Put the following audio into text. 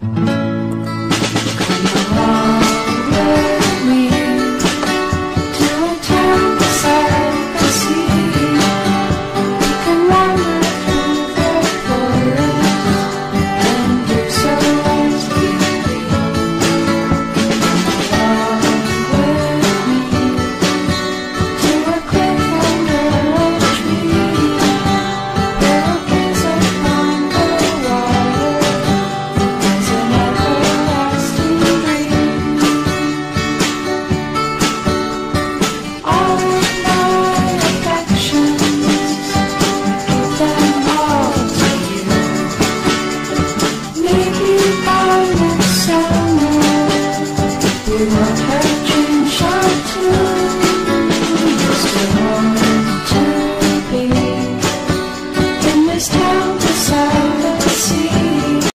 Bye. you.